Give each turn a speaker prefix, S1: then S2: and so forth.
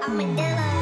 S1: I'm a devil.